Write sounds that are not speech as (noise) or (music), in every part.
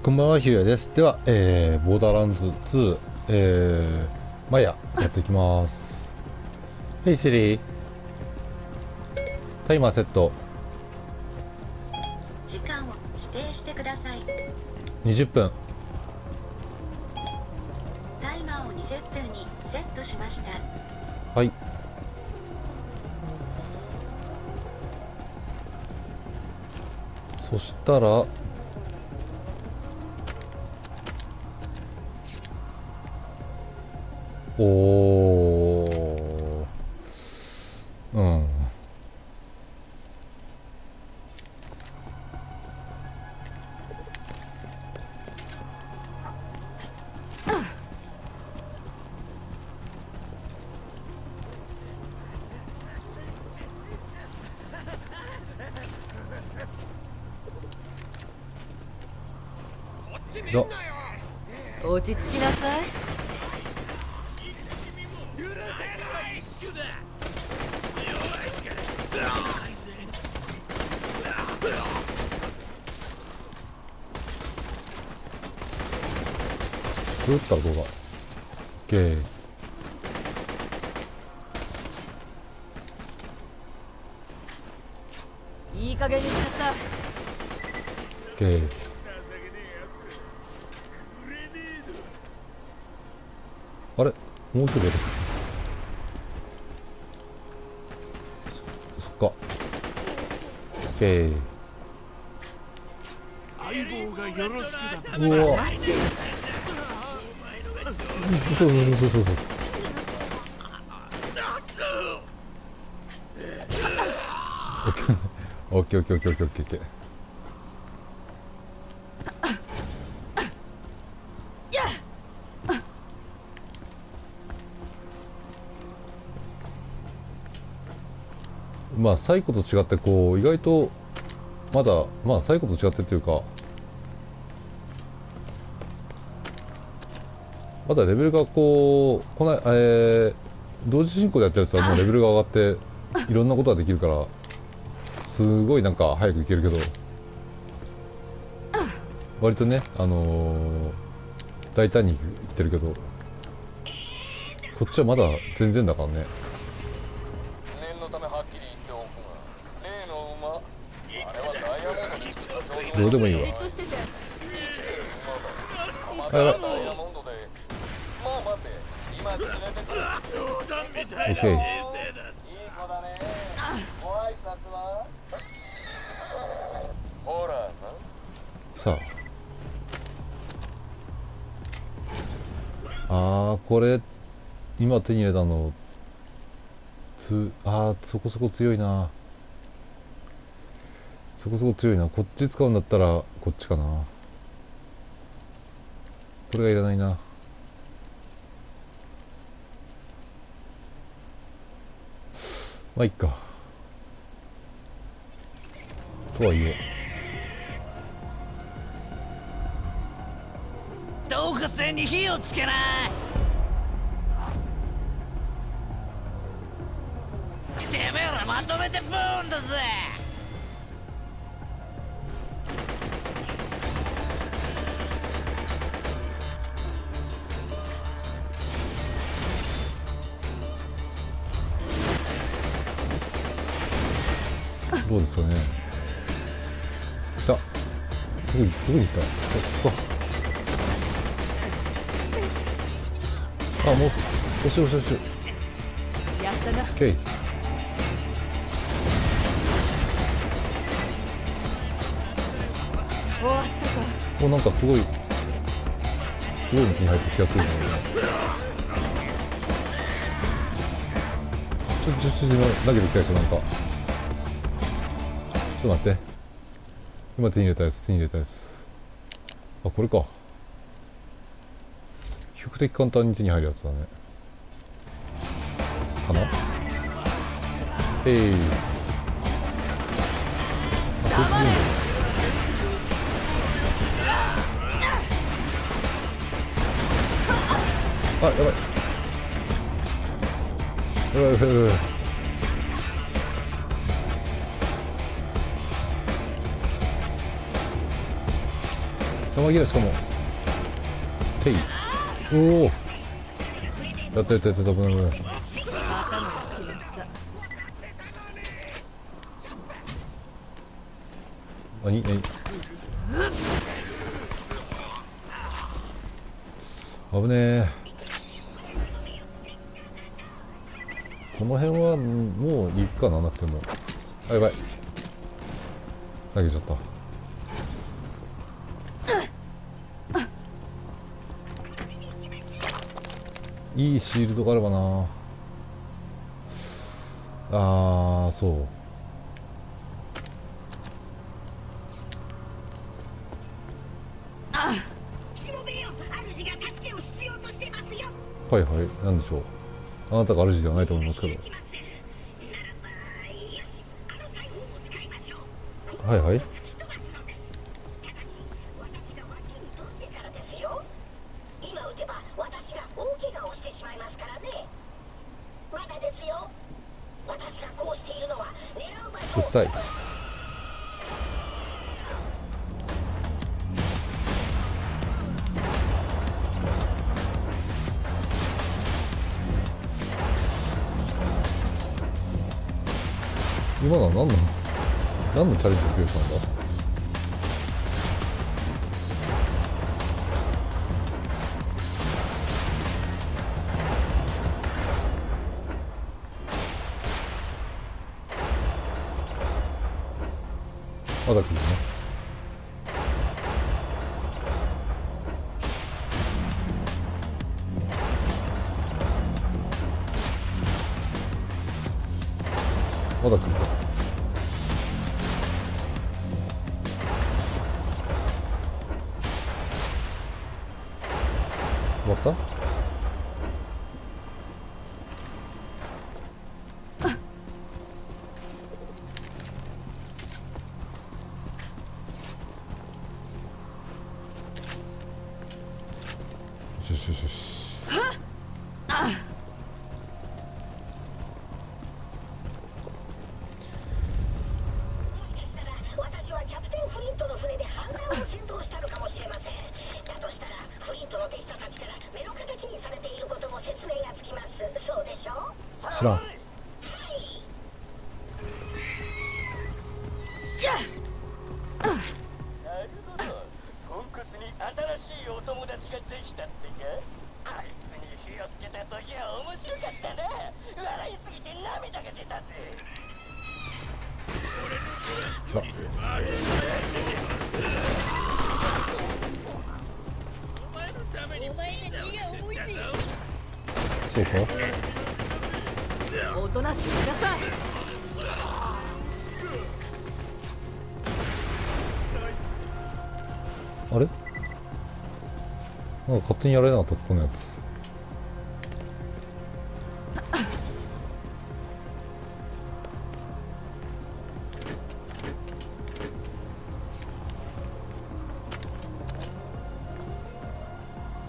こんばんは、ひゅうやです。では、えー、ボーダーランズ2、えー、マヤ、やっていきます。(laughs) ヘイシリー。タイマーセット、時間を指定してください20分。タイマーを20分にセットしましたはい。そしたら、おー。うん。落ち着きなさいどうやったら動画 OK いい加減にしなさい。OK あれ？もう一人出てくるそそっか。OK 相棒がよろしくだうわそうそうそうそうそうオッケーオッケーオッケーオッケーオッケーオッケーまあサイコと違ってこう意外とまだまあサイコと違ってっていうかまだレベルがこうこないえー、同時進行でやったやつはもうレベルが上がっていろんなことができるからすごいなんか早くいけるけど。割とねあのー大胆にいってるけど。こっちはまだ全然だからね。念のためはっきり言っておくが例の馬あれはダイヤモンドで作ったどうでもいいわ。じっとしてて。生きてる馬だたまあやばい OK さああーこれ今手に入れたの。つあーそこそこ強いな。そこそこ強いな。こっち使うんだったらこっちかな。これがいらないな。まあいっか。とはいえ。どうかせに火をつけな。てめえらまとめてブーンだぜ。ですかね。いたどこにどこに行った？ここ。かあもう押し押し押し。やったな。OK 終わったか。もうなんかすごいすごいの気に入った気がするんだけどねちょちょちょ今投げてきたやつなんかちょっと待って。今手に入れたやつ手に入れたやつ。あこれか。比較的簡単に手に入るやつだね。かな？えい。あこいついい。あ、やばい。やばいやばいやばい。玉切れしかもへい。おお。やったやったやった危ない危ない。頭が決まった何？何？危ねえ。この辺はもういいかななくても。あやばい。投げちゃった。いいシールドがあればな。あーそう。はいはいなんでしょう。あなたが主ではないと思いますけど。はいはいさい。今のは何の何のチャレンジを増やしたんだ？終わっなるほどポンコツに新しいお友達ができたってかあいつに火をつけた時は面白かったな笑いすぎて涙が出たぜ。さあそうかおとなしくしなさい。なんか勝手にやられなかったこのやつ。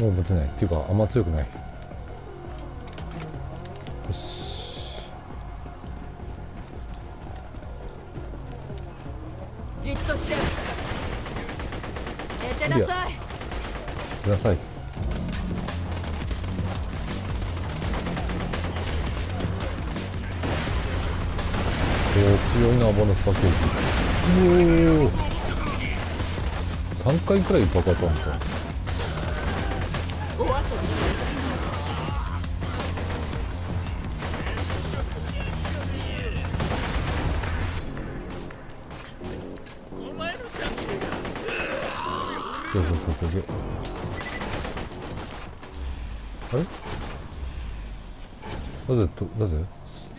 もう持てない。っていうかあんま強くない。なボーナスパッケージおお3回くらい爆発あるのかお遊びのおしまいよよよよよあれなぜとなぜ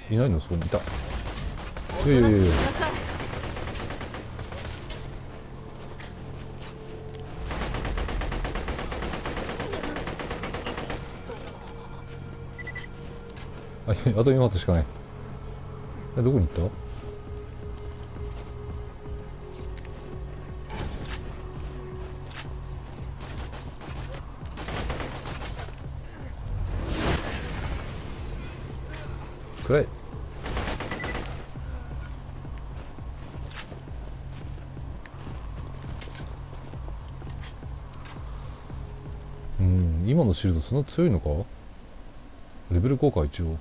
いないのそこにいたおとなしくしなさいああと4発しかない。えどこに行った？暗い。のシールドそんな強いのか？レベル5か一応。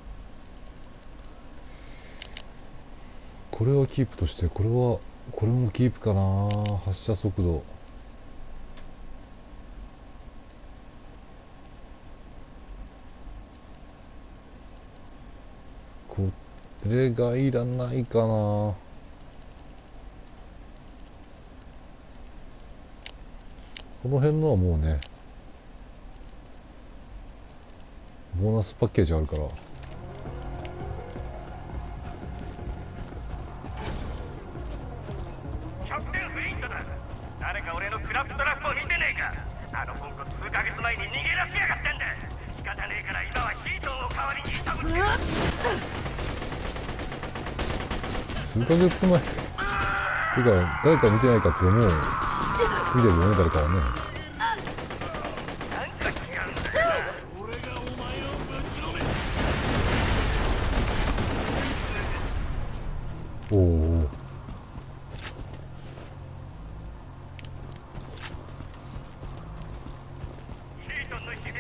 これはキープとしてこれはこれもキープかな。発射速度。これがいらないかな。この辺のはもうねボーナスパッケージあるから。数ヶ月前ってんだ。仕方ねえから今はヒートンを代わりに痛むうか誰か見てないかってもう。見てるよね誰かはねお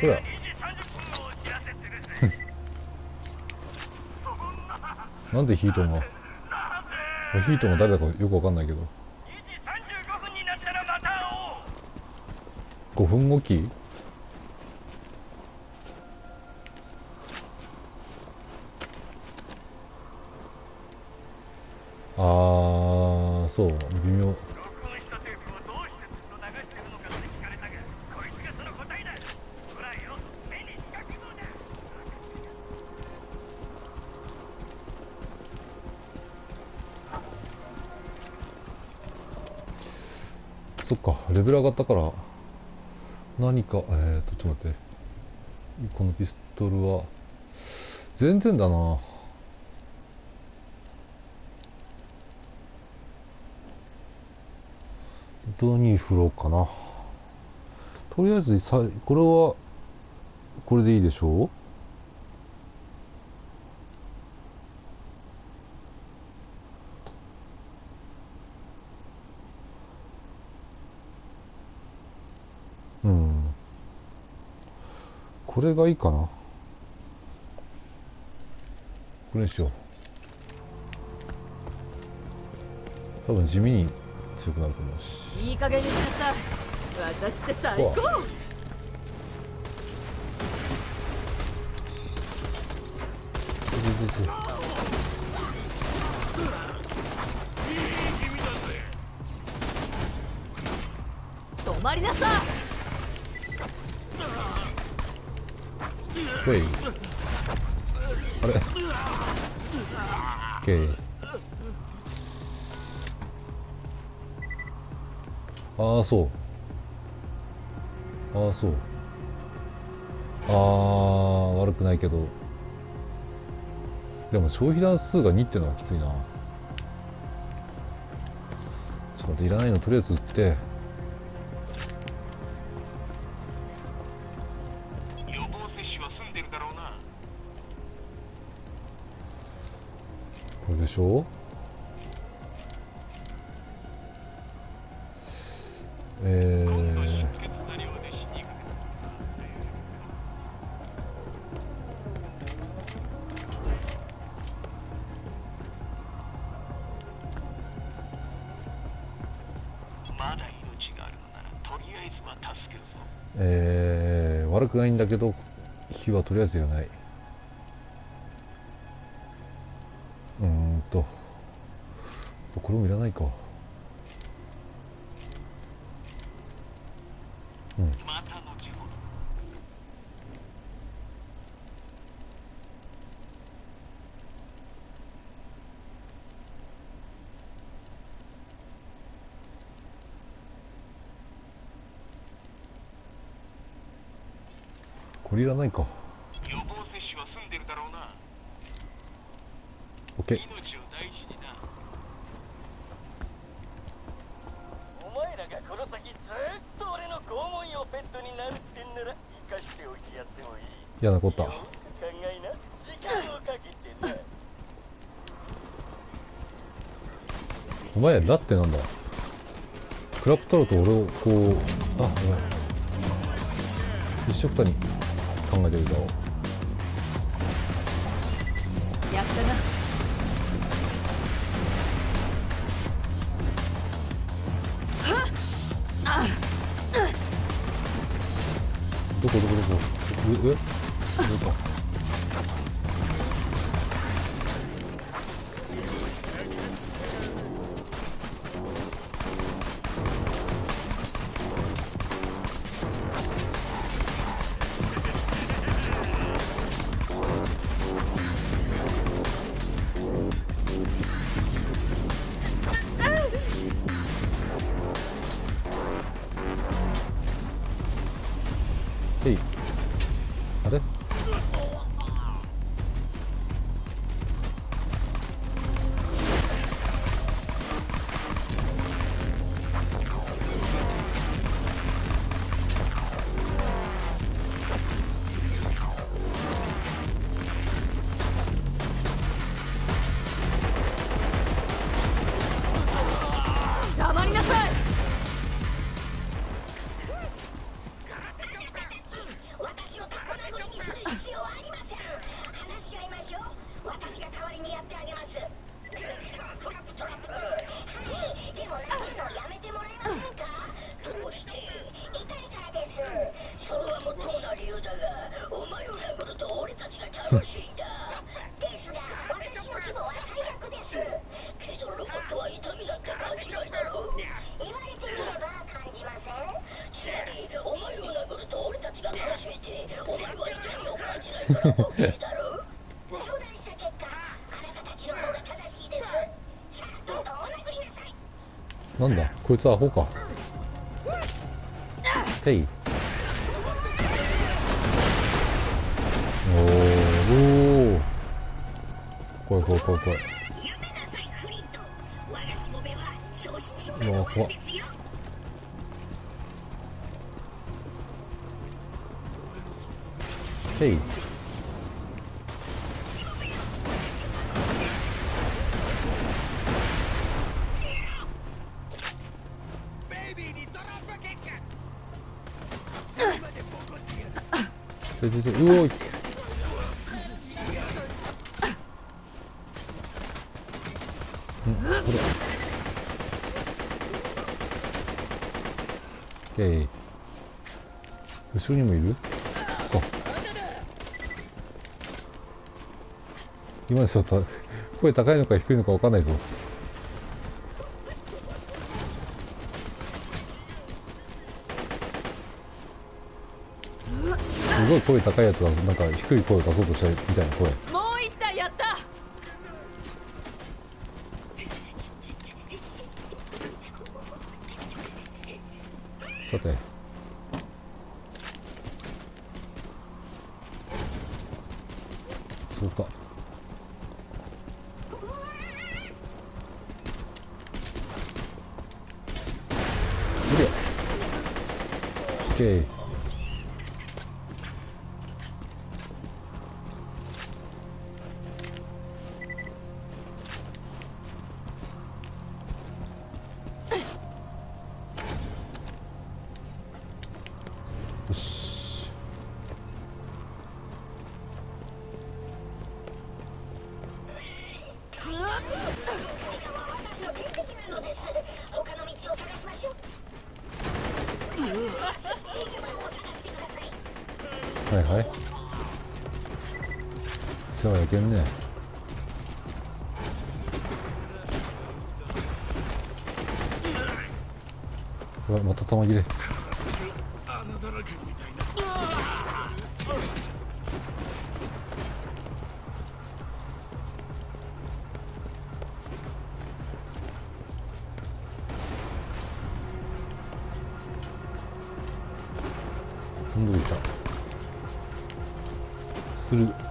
ほら。鳴が2時30分をお知らせするぜなんでヒートンがヒートンが誰だかよくわかんないけど。2時35分になったらまた会おう。5分おきそっかレベル上がったから何かえーとちょっと待って。このピストルは全然だな。どうに振ろうかな。とりあえずさこれはこれでいいでしょう？これがいいかな。これにしよう。多分地味に強くなると思うし。いい加減にしなさい。私って最高。止まりなさいほいあれ OK ああそうああそうああ悪くないけど。でも消費弾数が2ってのはきついな。ちょっと待っていらないのとりあえず売って。しょ？えー、血な量で死にかけたまだ命があるのならとりあえずは助けるぞえー、悪くないんだけど火はとりあえずいらない。と。これもいらないか。また後ほどこれいらないか。予防接種は済んでるだろうな。OK ペットになるってんなら生かしておいてやってもいい。嫌なこと考えな時間をかけてなお前だってなんだ？クラップ太郎と俺をこうあごめん。一緒くたに考えてるだろう 그래도 그래도 이거 이거 (laughs) なんだ？こいつアホか。ていおお怖い怖い怖い怖い。うわ怖っ。ていそうそうそううおいうんほら OK 後ろにもいるか今の人は声高いのか低いのか分かんないぞごい声高いやつがなんか低い声を出そうとしたみたいな声。もう一体やった。さて。そうか。オッ OK はいはい。世話やけんね。うわまた弾切れ。する。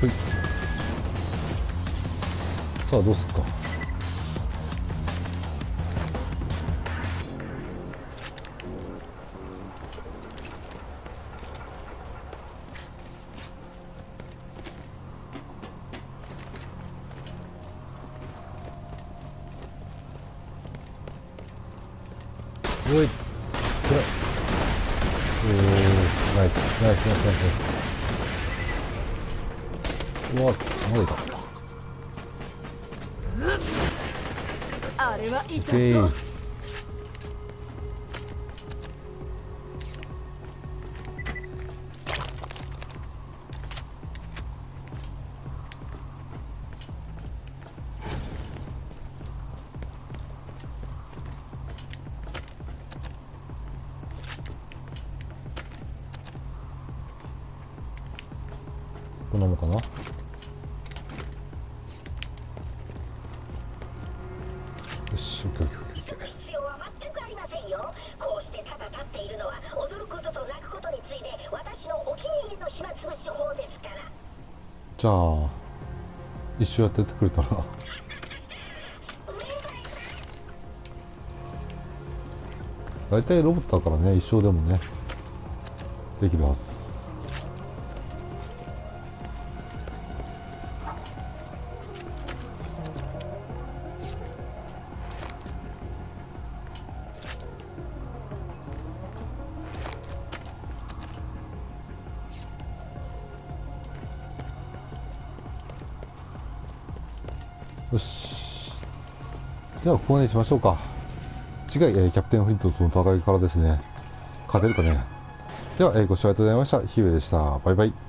はい。さあどうすっか？たじゃあ一生やっててくれたら。大体ロボットだからね一生でもねできるはず。ここまでにしましょうか。次回、えーキャプテンフリントとの戦いからですね勝てるかね。では、えーご視聴ありがとうございました。ヒューでした。バイバイ。